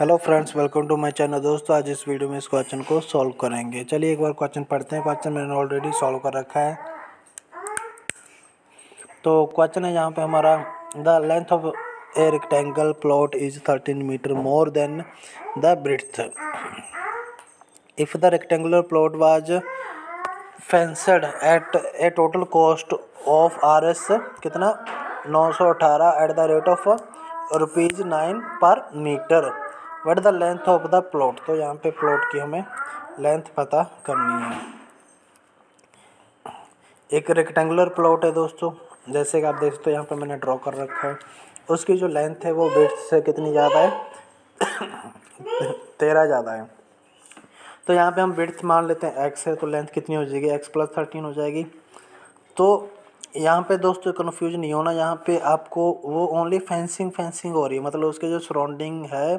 Hello friends welcome to my channel दोस्तों, आज इस वीडियो में इस क्वेश्चन को सॉल्व करेंगे। चलिए एक बार क्वेश्चन पढ़ते हैं। क्वेश्चन मैंने ऑलरेडी सॉल्व कर रखा है। तो क्वेश्चन है यहाँ पे हमारा the length of a rectangle plot is thirteen metre more than the breadth if the rectangular plot was fenced at a total cost of R S कितना? नौ सौ अठारह at the rate of rupees nine per metre what the length of the plot तो यहाँ पे plot की हमें length पता करनी है। एक रेक्टेंगुलर प्लॉट है दोस्तों। जैसे कि आप देख सकते हो, यहाँ पे मैंने ड्रॉ कर रखा है। उसकी जो लेंथ है, वो वेट से कितनी ज़्यादा है? तेरह ज़्यादा है। तो यहाँ पे हम विड्थ मान लेते हैं। एक्स है तो लेंथ कितनी हो जाएगी? एक्स प्लस थर्टीन हो जाएगी। तो यहाँ पे दोस्तों कन्फ्यूज़ नहीं होना। यहाँ पे आपको वो ओनली फेंसिंग फेंसिंग हो रही है। मतलब उसके जो सराउंडिंग है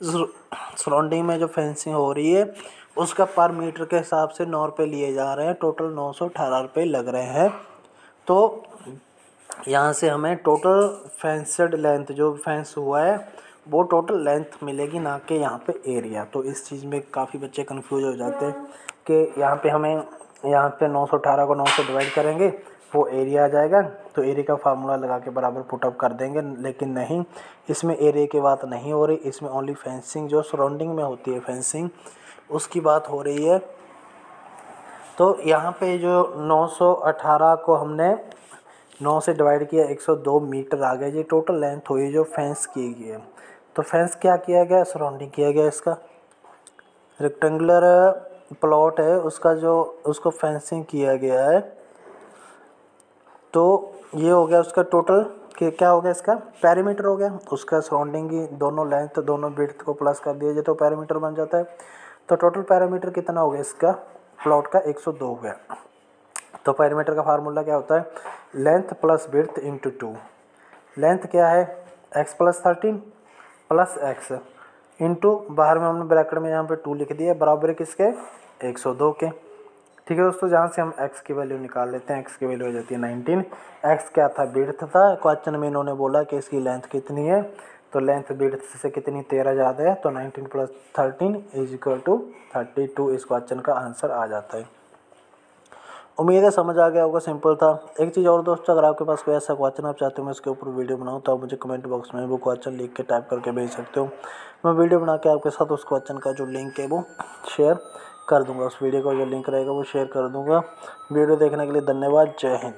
सराउंडिंग में जो फेंसिंग हो रही है, उसका पर मीटर के हिसाब से नौ रुपये लिए जा रहे हैं टोटल नौ सौ अठारह रुपये लग रहे हैं। तो यहाँ से हमें टोटल फेंसड लेंथ जो फेंस हुआ है, वो टोटल लेंथ मिलेगी ना कि यहाँ पे एरिया तो इस चीज़ में काफ़ी बच्चे कंफ्यूज हो जाते हैं कि यहाँ पे हमें यहाँ पे नौ सौ अठारह को नौ से डिवाइड करेंगे, वो एरिया आ जाएगा तो एरिया का फार्मूला लगा के बराबर पुटअप कर देंगे, लेकिन नहीं, इसमें एरिया की बात नहीं हो रही, इसमें ओनली फेंसिंग जो सराउंडिंग में होती है फेंसिंग उसकी बात हो रही है। तो यहाँ पे जो 918 को हमने 9 से डिवाइड किया 102 मीटर आ गया ये टोटल लेंथ हुई जो फेंस की गई है। तो फेंस क्या किया गया सराउंडिंग किया गया इसका। रेक्टेंगुलर प्लॉट है, उसका जो, उसको फेंसिंग किया गया है। तो ये हो गया उसका टोटल कि क्या हो गया इसका? पैरामीटर हो गया। उसका सराउंडिंग की दोनों लेंथ तो दोनों बिड्थ को प्लस कर दिया जाए तो पैरामीटर बन जाता है। तो टोटल पैरामीटर कितना हो गया इसका? प्लॉट का 102 हो गया। तो पैरामीटर का फार्मूला क्या होता है? Length plus breadth into two length क्या है? X plus thirteen plus x into बाहर में हमने ब्रैकेट में यहाँ पे टू लिख दिया, बराबर किसके? 102 के। ठीक है दोस्तों, जहाँ से हम x की वैल्यू निकाल लेते हैं, x की वैल्यू हो जाती है नाइनटीन एक्स क्या था? बिर्थ था। क्वेश्चन में इन्होंने बोला कि इसकी लेंथ कितनी है? तो लेंथ बिर्थ से कितनी? तेरह ज़्यादा है तो nineteen plus thirteen is equal to thirty two इस क्वेश्चन का आंसर आ जाता है। उम्मीद है समझ आ गया होगा सिंपल था। एक चीज़ और दोस्तों, अगर आपके पास कोई ऐसा क्वेश्चन आप चाहते हो, मैं इसके ऊपर वीडियो बनाऊँ तो आप मुझे कमेंट बॉक्स में वो क्वेश्चन लिख के टाइप करके भेज सकते हो। मैं वीडियो बना के आपके साथ उस क्वेश्चन का जो लिंक है, वो शेयर कर दूँगा। उस वीडियो का जो लिंक रहेगा, वो शेयर कर दूँगा। वीडियो देखने के लिए धन्यवाद। जय हिंद।